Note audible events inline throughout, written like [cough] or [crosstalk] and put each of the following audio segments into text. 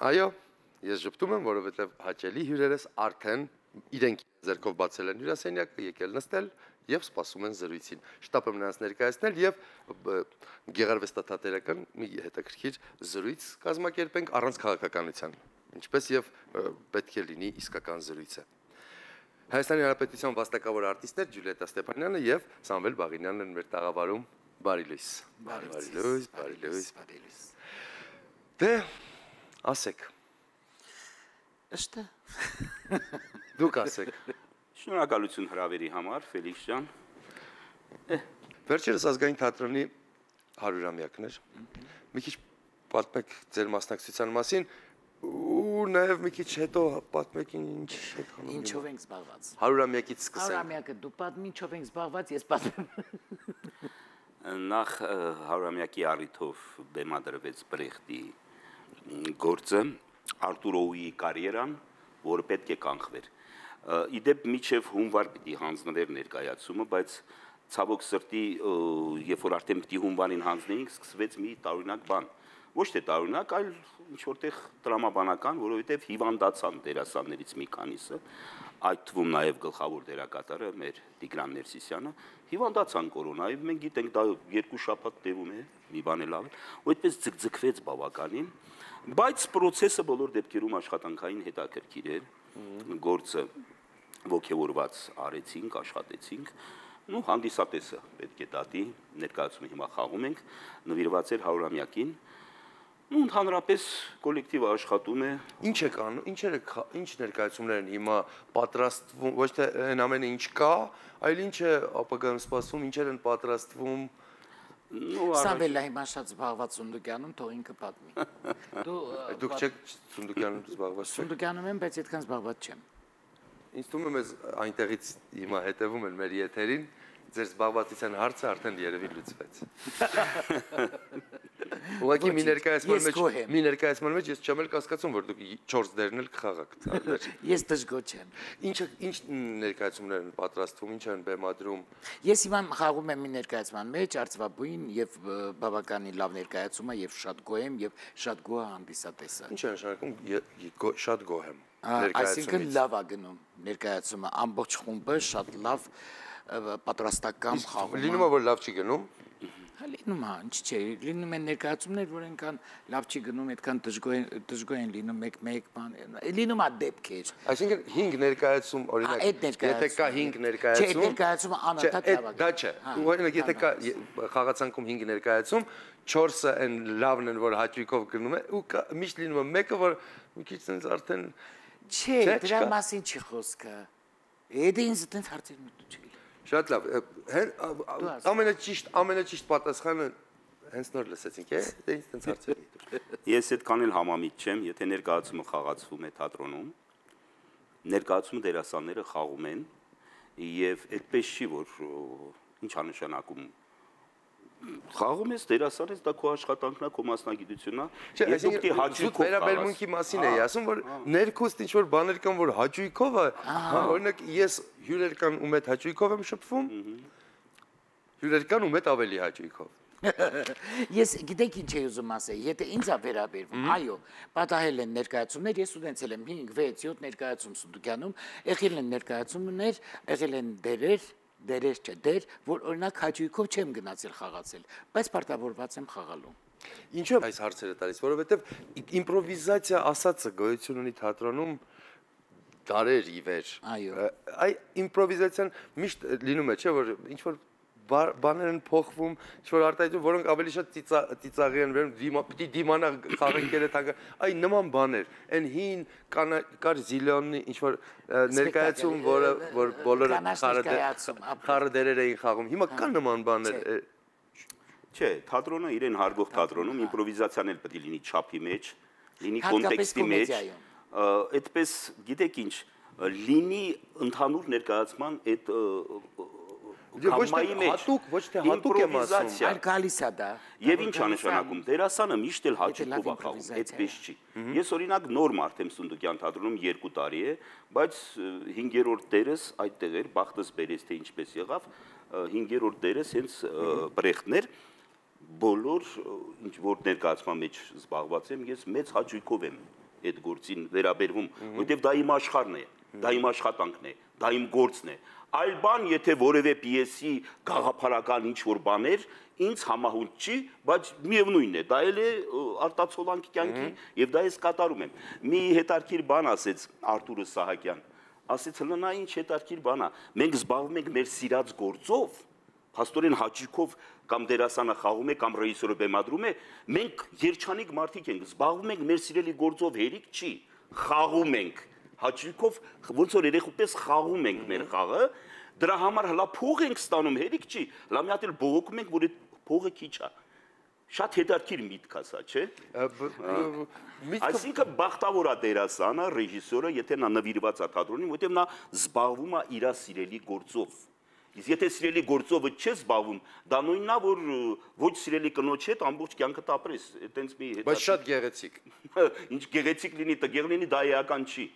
Այո, ես ճպտում եմ, որովհետև հաճելի հյուրերս արդեն իրենք ձերքով բացել են հյուրասենյակը, եկել նստել եւ սպասում են զրույցին։ Շտապ եմ նրանց ներկայացնել եւ գեղարվեստաթատերական մի հետաքրքիր զրույց կազմակերպենք առանց քաղաքականության, ինչպես եւ պետք է լինի իսկական զրույցը։ Հայաստանի Հանրապետության վաստակավոր արտիստներ Ջուլիետա Ստեփանյանը եւ Սամվել Բաղինյանն են մեր տաղավարում։ Բարի լույս։ Բարի լույս, բարի լույս, բարի լույս։ Դե, ասեք։ Ըստը։ Դուք ասեք։ Շնորհակալություն հրավերի համար, Ֆելիքս ջան։ Վերջերս ազգային թատրոնի 100-ամյակն էր։ Մի քիչ պատմեք ձեր մասնակցության մասին ու նաև մի քիչ հետո պատմեք ինչ եք անում։ Ինչով ենք զբաղված։ 100-ամյակից սկսենք։ 100-ամյակը դու պատմի ինչով ենք զբաղված, ես պատմեմ։ Նախ 100-ամյակի առիթով բեմադրվեց Բրեխտի գործը Արտուրոուի կարիերան, որը պետք է կանխվեր։ Իդեպ միջև հունվար պիտի հանձնվեր ներկայացումը, բայց ցավոք սրտի երբ որ արդեն պիտի հունվարին հանձնեինք, սկսվեց մի տարօրինակ բան։ Ոչ թե տարօրինակ, այլ ինչ որտեղ տրամաբանական, որովհետև հիվանդացան դերասաններից մի քանիսը, այդ թվում նաև գլխավոր դերակատարը մեր Տիգրան Ներսիսյանը, հիվանդացան կորոնայով, մենք գիտենք դա երկու շաբաթ տևում է, մի բան էլ ավել, ու այդպես ձգձգվեց բավականին, բայց process-ը բոլոր դեպքերում աշխատանքային հետաքրքիր էր, գործը ողջավորված արեցինք, աշխատեցինք, նու հանդիսատեսը պետք է դատի, ներկայացումը հիմա խաղում ենք, նվիրված էր 100-ամյակին, ու ընդհանրապես կոլեկտիվը աշխատում է։ Ինչ է կան, ինչեր է ինչ ներկայացումներ են հիմա պատրաստվում, ոչ թե այն ամենը ինչ կա, այլ ինչ է ապագայում սպասվում, ինչեր են պատրաստվում, Սամվելը հիմա շատ զբաղված Սունդուկյանում, թող ինքը պատմի։ [laughs] Դու դուք չեք Սունդուկյանում զբաղված։ Սունդուկյանում եմ, բայց այդքան զբաղված չեմ։ Ինձ թվում է մեզ այնտեղից հիմա հետևում են մեր եթերին, ձեր զբաղվածության հարցը արդեն երևի լուծվեց։ [laughs] Ուղղակի մի ներկայացման մեջ մի ներկայացման մեջ ես չեմ էլ կասկածում որ դուք 4 դերն էլ կխաղաք [laughs] ցալեր։ Ես դժգոհ եմ։ Ինչը ինչ ներկայացումներ են պատրաստվում, ինչ են բեմադրում։ Ես հիմա խաղում եմ մի ներկայացման մեջ արծվաբույն եւ բավականին լավ ներկայացումը եւ շատ գոհ եմ եւ շատ գոհ հանդիսատեսը։ Ինչ է նշանակում շատ գոհ եմ։ Այսինքն լավ է գնում ներկայացումը ամբողջ խումբը շատ լավ պատրաստական խաղում։ Լինում է որ լավ չի գնում։ Հա լինում է, ինչ չէ, լինում են ներկայացումներ, որ այնքան լավ չի գնում, այդքան դժգոհ են են լինում մեկ-մեկ բան։ Լինում է դեպքեր։ Այսինքն 5 ներկայացում, օրինակ, եթե կա 5 ներկայացում, չէ, ներկայացումը անընդհատ լավ է։ Դա չէ։ Օրինակ, եթե կա խաղացանկում 5 ներկայացում, 4-ը այն լավն են, որ հաճույքով գնում է, ու միշտ լինում է մեկը, որ մի քիչ sense արդեն Չէ, դրա մասին չի խոսքը։ Էդի ինձ այդպես հարցեր մտու չի։ Շատ լավ։ Ամենաճիշտ, ամենաճիշտ պատասխանը հենց նոր լսեցինք, է, դե ինձ տենց հարցեր դուր։ Ես այդքան էլ համամիտ չեմ, եթե ներկայացումը խաղացվում է թատրոնում, ներկայացումը դերասանները խաղում են եւ այդպես չի որ ինչ անշանակում խաղում ես դերասան ես դա քո աշխատանքն է քո մասնագիտությունն է եւ դու պիտի հաճույքով վերաբերմունքի մասին էի ասում որ ներքուստ ինչ որ բաներ կան որ հաճույքով է հա օրինակ ես հյուրեր կան ու մեծ հաճույքով եմ շփվում հյուրեր կան ու մեծ ավելի հաճույքով [laughs] Ես գիտեք ինչ եի ուզում ասել, եթե ինձ է վերաբերվում, այո, պատահել են ներկայացումներ, ես ստուդենտել եմ 5, 6, 7 ներկայացում Սունդուկյանում, եղել են ներկայացումներ, եղել են դերեր, դերեր չէ, դեր, որ օրինակ հաճույքով չեմ գնացել խաղացել, բայց պարտավորված եմ խաղալու։ Ինչու այս հարցերը տալիս, որովհետև իմպրովիզացիա ասածը գոյություն ունի թատրոնում դարեր ի վեր։ Այո։ Այ իմպրովիզացիան միշտ լինում է, չէ, որ ինչ որ բաներ են փոխվում, ինչ որ արտահայտում, որոնք ավելի շատ ծիծաղի են վերում, դիմա պիտի դիմանա խաղենքերը թանկը, այ նման բաներ։ Այն հին կար զիլիոնի ինչ որ ներկայացում, որը որ բոլորը խառը դերեր էին խաղում։ Հիմա կան նման բաներ։ Չէ, թատրոնը իրեն հարգող թատրոնում իմպրովիզացիան էլ պետք է լինի չափի մեջ, լինի կոնտեքստի մեջ։ Այդպես, գիտեք ինչ, լինի ընդհանուր ներկայացման այդ ոչ թե հատուկ, ոչ թե հատուկ եմ ասում, այլ գալիս է դա։ Եվ ինչ անշանակում, դերասանը միշտ էլ հաճույքով է խաղում, այդպես չի։ Ես օրինակ նոր մարդ եմ Սունդուկյան թատրոնում 2 տարի է, բայց 5-րդ դերս այդտեղ էր, բախտս բերեց թե ինչպես եղավ, 5-րդ դերս հենց բրեխտներ բոլոր ինչ որ ներկայացման մեջ զբաղված եմ, ես մեծ հաճույքով եմ այդ գործին վերաբերվում, որովհետև դա իմ աշխարհն է, դա իմ աշխատանքն է, դա իմ գործն է։ Այլ բան, եթե որևէ պիեսի գաղափարական ինչ որ բաներ ինձ համահունչ չի, բայց միևնույնն է, դա էլ է արտացոլանքի կյանքի եւ դա ես կատարում եմ։ Մի հետարքիր բան ասեց Արտուրը Սահակյան, ասեց հլնա ինչ հետարքիր բան է։ Մենք զբաղվում ենք մեր սիրած գործով, Փաստորեն հաճիկով կամ դերասանը խաղում է կամ ռեժիսորը բեմադրում է, մենք երջանիկ մարդիկ ենք, զբաղվում ենք մեր սիրելի գործով, հերիք չի, խաղում ենք հաճիկով ոնց որ երեխու պես խաղում ենք մեր խաղը, դրա համար հլա փող ենք ստանում, հերիք չի, հլա մի հատ էլ բողոքում ենք, որ այդ փողը քիչ է։ Շատ հետաքրքիր միտք է սա, չէ՞։ Այսինքն բախտավոր է դերասանը, ռեժիսորը, եթե նա նվիրված է թատրոնին, որտեղ նա զբաղվում է իր սիրելի գործով։ Իսկ եթե սիրելի գործով չես զբաղվում, դա նույնն է, որ ոչ սիրելի կնոջ հետ ամբողջ կյանքը տապրես։ Այտենց մի հետ։ բայց շատ գեղեցիկ։ [laughs] ինչ գեղեցիկ լինի, տգեղ լինի, դա էական չի։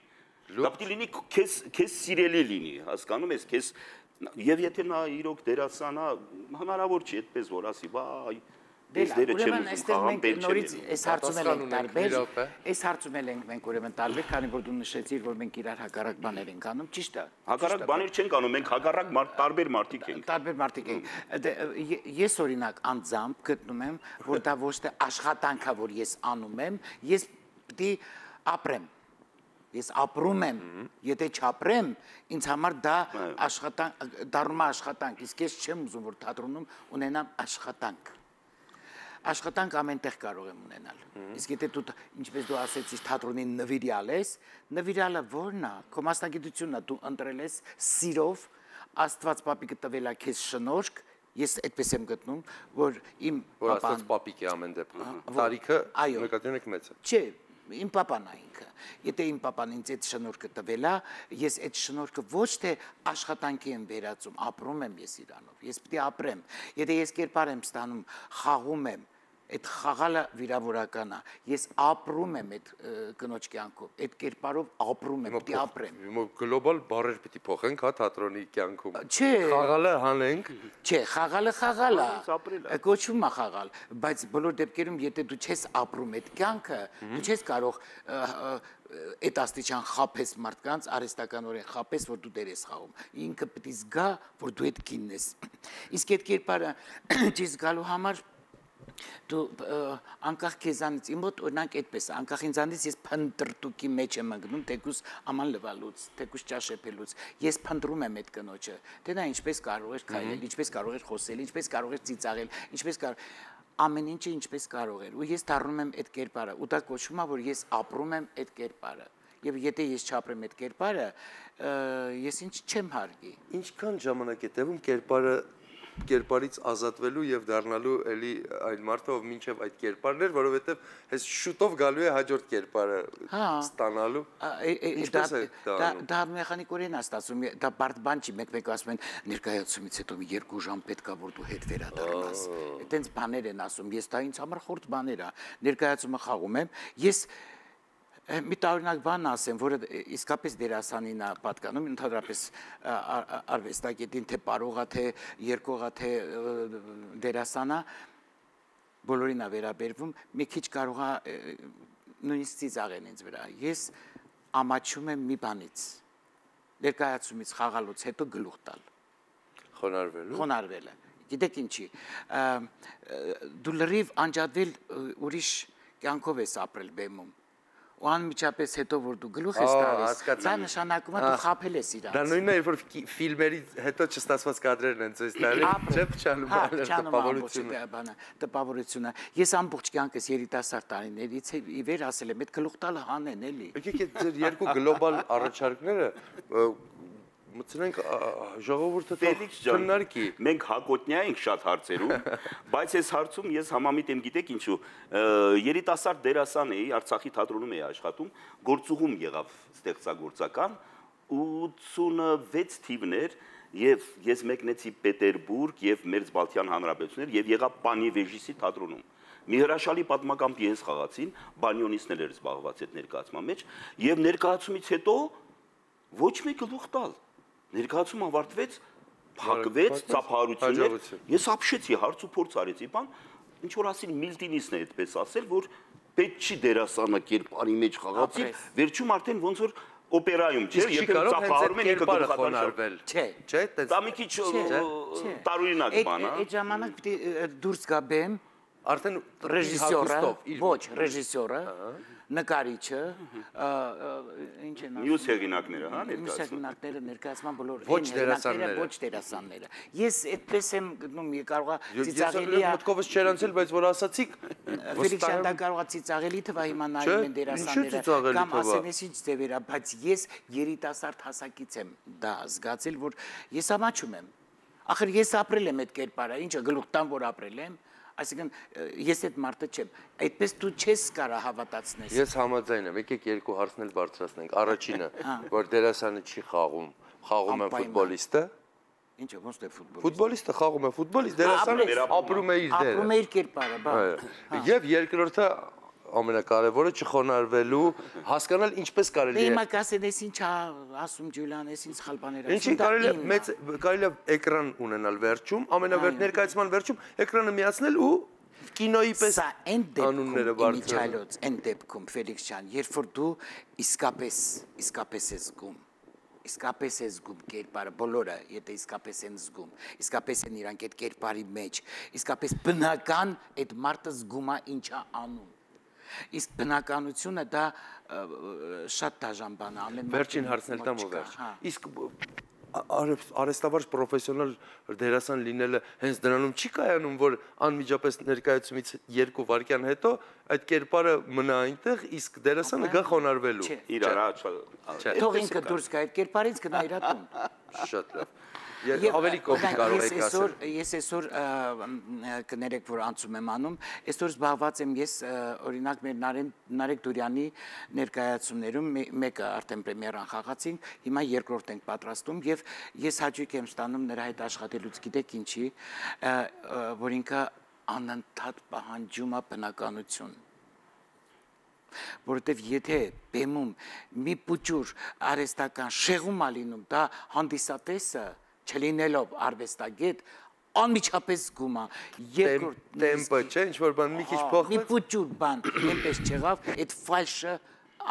Դա պետք է լինի քեզ քեզ սիրելի լինի, հասկանում ես, քեզ եւ եթե նա իրոք դերասան է, հնարավոր չի այդպես որ ասի, վայ, ես դերը չեմ ուրեմն ուզում, այստեղ խաղամ, մենք բել չեմ նորից այս հարցումել ենք տարբեր, այս հարցումել ենք մենք ուրեմն տարբեր, քանի որ դու նշեցիր, որ մենք իրար հակառակ բաներ ենք անում, ճիշտ է։ Հակառակ բաներ չենք անում, մենք հակառակ տարբեր մարդիկ ենք։ տարբեր մարդիկ են։ Դե, Ես օրինակ անձամբ գտնում եմ, որ դա ոչ թե աշխատանք է, որ ես անում եմ, ես պիտի ապրեմ։ Ես ապրում եմ, եթե չապրեմ, ինձ համար դա աշխատանք դառնում է աշխատանք, իսկ ես չեմ ուզում որ թատրոնում ունենամ աշխատանք։ Աշխատանք ամենտեղ կարող եմ ունենալ։ Իսկ եթե դու ինչպես դու ասեցիր թատրոնի նվիրյալ ես, նվիրյալը ո՞րն է։ Քո մասնագիտությունն է, դու ընտրել ես սիրով, Աստված պապիկը տվել է քեզ շնորհք, ես այդպես եմ գտնում, որ իմ որ աստված պապիկ է ամեն դեպքում։ Տարիքը նկատի ունեք մեծ է։ Չէ, իմ papan է ինքը։ Եթե իմ papan ինձ այդ շնորհքը տվել է, ես այդ շնորհքը ոչ թե աշխատանքի եմ վերածում, ապրում եմ ես իրանով։ Ես է ապրեմ։ Եթե ես կերպար եմ ստանում, խաղում եմ, այդ խաղալը վիրավորական է։ Ես ապրում եմ այդ կնոջ կյանքով, այդ կերպարով ապրում եմ, պետք է ապրեմ։ Հիմա գլոբալ բառեր պիտի փոխենք, հա, թատրոնի կյանքում։ Չէ, Խաղալը հանենք, Չէ, խաղալը խաղալ է։ Կոչվում է խաղալ, բայց բոլոր դեպքերում եթե դու չես ապրում այդ կյանքը, դու չես կարող այդ աստիճան խափես մարդկանց, արհեստականորեն խափես, որ դու դեր ես խաղում։ Ինքը պետք է զգա, որ դու այդ կինն ես։ Իսկ այդ կերպարը [clears throat] չի զգալու համար դու անկախ քեզանից իմ մոտ օրինակ այդպես անկախ ինձանից ես փնտրտուկի մեջ եմ ընկնում թեկուս աման լվալուց թեկուս ճաշեպելուց ես փնտրում եմ այդ կնոջը թե նա ինչպես կարող էր քայլել ինչպես կարող էր խոսել ինչպես կարող էր ծիծաղել ինչպես կարող ամեն ինչը ինչպես կարող էր ու ես դառնում եմ այդ կերպարը ու դա կոչվում է որ ես ապրում եմ այդ կերպարը եւ եթե ես չապրեմ այդ կերպարը ես ինչ չեմ հարգի ինչքան ժամանակ է տևում կերպարը կերպարից ազատվելու եւ դառնալու էլի այն մարդը, ով մինչեւ այդ կերպարն էր, որովհետեւ հես շուտով գալու է հաջորդ կերպարը Հա։ ստանալու։ Ինչպես դա է դա դա մեխանիկորեն է ստացվում դա բարդ բան չի մեկ-մեկ ասում են ներկայացումից հետո մի երկու ժամ պետքա որ դու հետ վերադառնաս այտենց բաներ են ասում ես դա ինձ համար խորտ բաներ է ներկայացումը խաղում եմ ես մի տարօրինակ բան ասեմ, որը իսկապես դերասանին է պատկանում, ընդհանրապես արվեստագետին թե պարողա թե երկողա թե դերասանա բոլորին է վերաբերվում, մի քիչ կարող է ը, նույնիսկ ծիծաղեն ինձ վրա։ Ես ամաչում եմ մի բանից։ Ներկայացումից խաղալուց հետո գլուխ տալ Խոնարհվելու։ խոնարհվելը։ Գիտեք ինչի, դու լրիվ անջատվել ուրիշ կյանքով ես ապրել բեմում։ Ու անմիջապես հետո որ դու գլուխ ես տալիս, դա նշանակում է դու խափել ես իրաց։ Դա նույնն է, երբ որ ֆիլմերի հետո չստացված կադրերն են ցույց տալի, չէ՞ փչանում Հա, ամբողջ տպավորությունը։ բանը, տպավորությունը։ Ես ամբողջ կյանքս երիտասարդ տարիներից ի վեր ասել եմ, այդ գլուխ տալը հանեն էլի։ Եկեք այդ ձեր երկու գլոբալ առաջարկները մտցնենք ժողովուրդը քննարկի։ մենք հակոտնյա ենք շատ հարցերում, բայց այս հարցում ես համամիտ եմ, գիտեք ինչու, երիտասարդ դերասան էի, Արցախի թատրոնում էի աշխատում, գործուղում եղավ ստեղծագործական 86 թիվներ եւ ես մեկնեցի Պետերբուրգ եւ Մերձբալթյան հանրապետություններ եւ եղա Պանիվեժիսի թատրոնում։ Մի հրաշալի պատմական պիես խաղացին, բանյոնիստներ էր զբաղված այդ ներկայացման մեջ եւ ներկայացումից հետո ոչ մի գլուխ տալ։ Ներկայացումը ավարտվեց, փակվեց, հաջողություն։ Ես ապշեցի, հարց ու փորձ արեցի, բան, ինչ որ ասին Միլտինիսն է այդպես ասել, որ պետք չի դերասանը կերպարի մեջ խաղացի, վերջում արդեն ոնց որ օպերայում, չէ, եթե այդ են ինքը խոնարհվել։ Չէ։ Չէ, տես։ Դա մի քիչ տարօրինակ Այդ- բան է։ Այդ ժամանակ դուրս գա բեմ Արդեն ռեժիսորը, ոչ ռեժիսորը, նկարիչը, ինչ են ասում։ Մյուս հեղինակները, հա, Մյուս ներկայացնում։ հեղինակները ներկայացման բոլոր Ոչ դերասանները։ ոչ դերասանները։ Ես այդպես եմ գտնում, կարողա ծիծաղելի է մտքովս չեր անցել, բայց որ ասացիք, Ֆելիքս Շանդա կարողա ծիծաղելի թվա հիմա նայում են ինչու դերասանները ծիծաղելի կամ թվա։ ասեն ես ինչ ձևերա, բայց ես երիտասարդ հասակից եմ դա զգացել, որ ես ամաչում եմ։ Ախր ես ապրել եմ այդ կերպարը, ինչը գլուխ տան որ ապրել եմ, այսինքն ես այդ մարդը չեմ։ Այդպես դու չես կարա հավատացնես։ Ես համաձայն եմ, եկեք երկու հարցն էլ բարձրացնենք։ Առաջինը, Հա։ որ դերասանը չի խաղում, խաղում է ֆուտբոլիստը։ Ինչը ոնց է ֆուտբոլ։ Ֆուտբոլիստը խաղում է ֆուտբոլիստ, դերասանը ապրում է իր դերը։ Ապրում է իր կերպարը, բա։ Այո։ Եվ երկրորդը ամենակարևորը չխոնարհվելու, հասկանալ ինչպես Դե կարելի է հիմա կասեն, ես ինչա ասում Ջուլիան, ես ինչ սխալ բաներ Ինչին դա կարելի է մեծ կարելի է էկրան ունենալ վերջում, ամենավերջ ներկայացման վերջում էկրանը միացնել ու կինոյի պես անունները բարձրացնել։ իմիջայլոց, այն դեպքում Ֆելիքս ջան, երբ որ դու իսկապես, իսկապես ես զգում, իսկապես ես զգում կերպարը, բոլորը, եթե իսկապես են զգում, իսկապես են իրանք այդ կերպարի մեջ, իսկապես բնական այդ մարդը զգում է ինչա անում։ Իսկ բնականությունը դա շատ դաժան բան է, ամեն Վերջին մարդու հարցն էլ մոտ տամ ու վերջ։ հա։ Իսկ արեստավարժ պրոֆեսիոնալ դերասան լինելը հենց դրանում չի կայանում, որ անմիջապես ներկայացումից երկու վայրկյան հետո այդ կերպարը մնա այնտեղ, իսկ դերասանը գա խոնարհվելու։ Իր Չէ։ Թող ինքը դուրս գա այդ կերպարից գնա իր [laughs] տուն։ Շատ լավ։ ավելի օրինակ, կարող եք ասել։ ես այսօր կներեք որ անցում եմ անում այսօր զբաղված եմ ես օրինակ մեր Նարեկ Դուրյանի ներկայացումներում մե- մեկը արդեն պրեմիերան խաղացինք հիմա երկրորդ ենք պատրաստում եւ ես հաճույք եմ ստանում նրա հետ աշխատելուց գիտեք ինչի որ ինքը անընդհատ պահանջում է բնականություն որովհետև եթե բեմում մի պուճուր արեստական շեղում ա լինում, դա հանդիսատեսը չլինելով արվեստագետ անմիջապես զգում է. Երկրորդ Տեմպը, չէ, ինչ որ բան մի քիչ Ահա, մի փոխվեց։ պուճուր բան այնպես չեղավ, այդ ֆալշը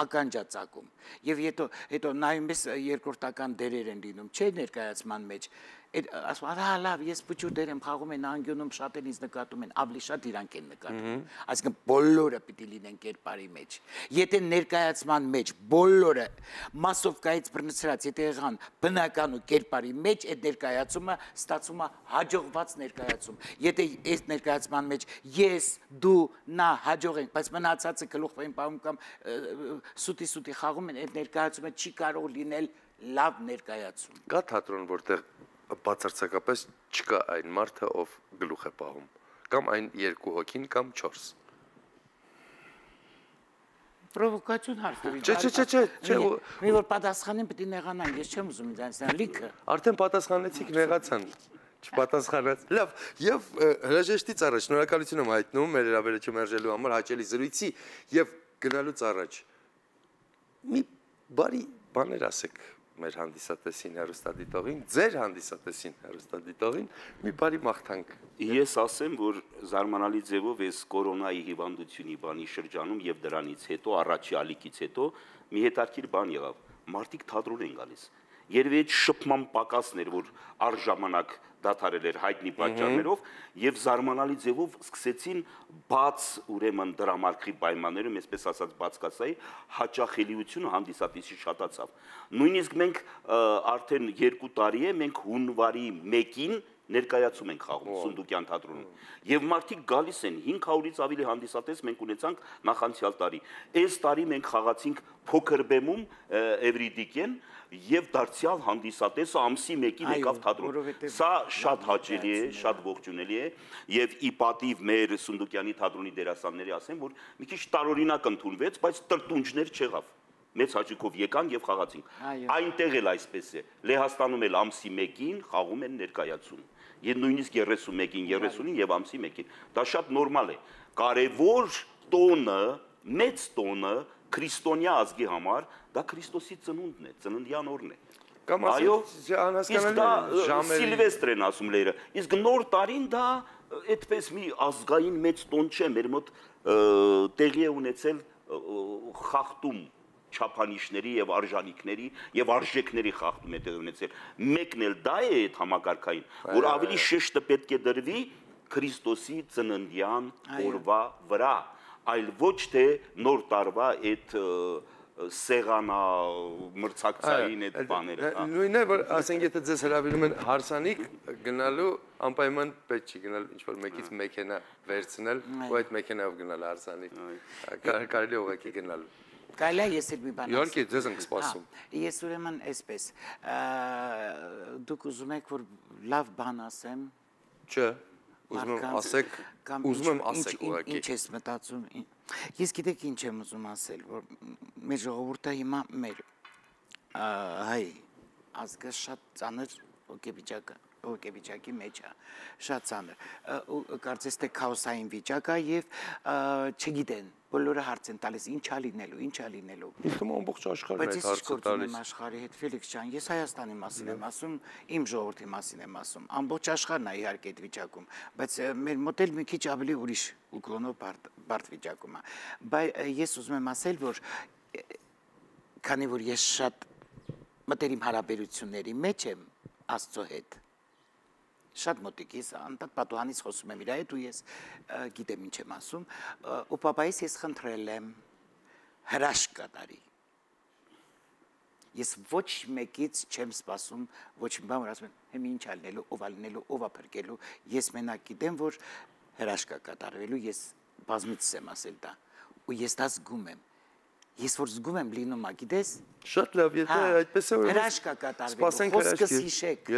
ականջացակում։ Եվ հետո հետո նայում ես երկրորդական դերեր են լինում, չէ ներկայացման մեջ։ Այդ ասում ահա լավ, ես պուճուր դեր եմ խաղում են անգյունում շատ են ինձ նկատում են, ավելի շատ իրանք են նկատում։ Այսինքն բոլորը պիտի լինեն կերպարի մեջ։ Եթե ներկայացման մեջ բոլորը մասովկայից բռնցրած, եթե եղան բնական ու կերպարի մեջ, այդ ներկայացումը ստացում է հաջողված ներկայացում։ Եթե այս ներկայացման մեջ ես, դու, նա հաջող ենք, բայց մնացածը գլուխ են պահում կամ ը, ը, սուտի սուտի խաղում են, այդ ներկայացումը չի կարող լինել լավ ներկայացում։ Կա թատրոն, որտեղ բացարձակապես չկա այն մարդը, ով գլուխ է պահում, կամ այն երկու հոգին կամ 4։ Պրովոկացիոն հարց դուրի։ Չէ, չէ, չէ, չէ, Մի որ պատասխանեն պետք է նեղանան, ես չեմ ուզում ինձ այնքան լիքը։ Արդեն պատասխանեցիք նեղացան։ Չպատասխանած։ Լավ, եւ հրաժեշտից առաջ շնորհակալություն եմ հայտնում մեր հրավերը մերժելու համար հաճելի զրույցի եւ գնալուց առաջ։ Մի բարի բաներ ասեք մեր հանդիսատեսին հերոստադիտողին, ձեր հանդիսատեսին հերոստադիտողին, մի բարի մաղթանք։ Ես ասեմ, որ զարմանալի ձևով այս կորոնայի հիվանդությունի բանի շրջանում եւ դրանից հետո առաջի ալիքից հետո մի հետաքրքիր բան եղավ։ Մարտիկ թատրոն են գալիս։ Երևի այդ շփման պակասներ, որ առժամանակ դադարել էր հայտնի պատճառներով եւ զարմանալի ձևով սկսեցին բաց ուրեմն դրամարկղի պայմաններում, այսպես ասած բացկացայի հաճախելիությունը հանդիսատեսի շատացավ։ Նույնիսկ մենք արդեն 2 տարի է մենք հունվարի 1-ին ներկայացում ենք խաղում Սունդուկյան թատրոնում։ Եվ մարդիկ գալիս են 500-ից ավելի հանդիսատես մենք ունեցանք նախանցյալ տարի։ Այս տարի մենք խաղացինք փոքր բեմում Էվրիդիկեն եւ դարձյալ հանդիսատեսը ամսի 1-ին Այո, եկավ թատրոն։ Սա շատ հաճելի է, շատ ողջունելի է եւ ի պատիվ մեր Սունդուկյանի թատրոնի դերասանների ասեմ, որ մի քիչ տարօրինակ ընդունվեց, բայց տրտունջներ չեղավ մեծ հաճույքով եկան եւ խաղացինք։ Այո։ Այնտեղ էլ այսպես է։ Լեհաստանում էլ ամսի 1-ին խաղում են ներկայացում։ Եվ նույնիսկ 31-ին, 30-ին եւ ամսի 1-ին։ Դա շատ նորմալ է։ Կարևոր տոնը, մեծ տոնը քրիստոնյա ազգի համար դա Քրիստոսի ծնունդն է, ծննդյան օրն է։ Կամ դա անհասկանալի ժամերի Սիլվեստր են ասում լերը։ Իսկ նոր տարին դա այդպես մի ազգային մեծ տոն չէ, մեր մոտ տեղի է ունեցել խախտում չափանիշների եւ արժանինքների եւ արժեքների խախտում է տեղի ունեցել։ Մեկն էլ դա է այդ համակարգային, որ ավելի շեշտը պետք է դրվի Քրիստոսի ծննդյան օրվա վրա, այլ ոչ թե նոր տարվա այդ սեղանա մրցակցային այդ բաները, հա։ Նույնն է, որ ասենք եթե ձեզ հրավիրում են հարսանիք գնալու անպայման պետք չի գնալ ինչ որ մեկից մեքենա վերցնել ու այդ մեքենայով գնալ հարսանիք։ Կար- Կարելի ուղղակի գնալ։ Կարելի է ես էլ մի բան Իհարկե, ձեզ ենք սպասում։ Հա, Ես ուրեմն այսպես դուք ուզում եք որ լավ բան ասեմ Չէ։ Ուզում եմ ասեք, ուզում եմ ասեք ուղղակի։ Ինչ ես մտածում։ Ես գիտեք ինչ եմ ուզում ասել, որ մեր ժողովուրդը հիմա մեր հայ ազգը շատ ծանր ոգեվիճակը ոգեվիճակի մեջ է շատ ու կարծես թե քաոսային վիճակ է եւ չգիտեն բոլորը հարց են տալիս ինչ է լինելու ինչ է լինելու է ամբողջ աշխարհն Բայց այդ հարցը տալիս։ եմ աշխարհի հետ, Ֆելիքս ջան, ես Հայաստանի մասին եմ ասում, իմ ժողովրդի մասին եմ ասում։ Ամբողջ աշխարհն է իհարկե այդ վիճակում, բայց մեր մոտ էլ մի քիչ ավելի ուրիշ ուկլոնով բարդ վիճակում է։ Բայց ես ուզում եմ ասել, որ քանի որ ես շատ մտերիմ հարաբերությունների մեջ եմ Աստծո հետ, շատ մոտիկ ես անդադ պատուհանից խոսում եմ իր հետ ու ես գիտեմ ինչ եմ ասում ու papaիս ես խնդրել եմ հրաշք կատարի ես ոչ մեկից չեմ սպասում ոչ մի բան որ ասում են հիմա ինչ ա լինելու ով ա լինելու ով ա փրկելու ես մենակ գիտեմ որ հրաշք կա կատարվելու ես բազմից եմ ասել դա ու ես դա զգում եմ ես որ զգում եմ լինում ա գիտես Շատ լավ, եթե Հա, այդպես է ուրեմն հրաշք կա կատարվելու, խոսքս հիշեք։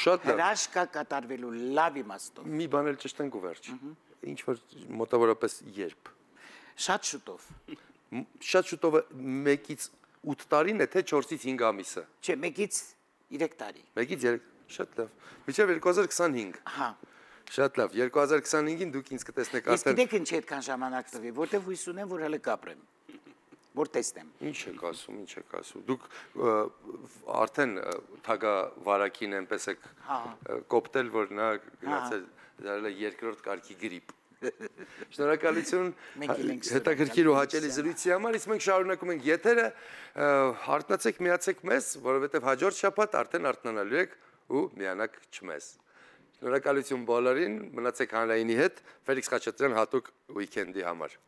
Շատ լավ։ հրաշք կա կատարվելու լավ իմաստով Մի բան էլ ճշտենք ու վերջ։ Ինչ որ մոտավորապես երբ։ շատ շուտով Շատ շուտով է 1-ից 8 տարին է թե 4-ից 5 ամիսը։ չէ մեկից 3 տարի 1-ից 3 շատ լավ։ Միջև 2025։ հա Շատ լավ։ 2025-ին դուք ինձ կտեսնեք Ես արդեն գիտեք ինչ է այդքան ժամանակ տվի, որտեվ հույս ունեմ, որ հələ կապրեմ։ Որ տեսնեմ։ Ինչ եք ասում, ինչ եք ասում։ Դուք արդեն թագա վարակին այնպես եք Հա։ ը, կոպտել, որ նա գնացել դարել է երկրորդ կարգի գրիպ։ [laughs] Շնորհակալություն հետաքրքիր ու հաճելի զրույցի համար, իսկ մենք շարունակում ենք եթերը, հարտնացեք, միացեք մեզ, որովհետև հաջորդ շաբաթ արդեն արթնանալու եք ու միանաք չմեզ։ Շնորհակալություն բոլորին, մնացեք հանրայինի հետ, Ֆելիքս Խաչատրյան հատուկ ուիկենդի համար։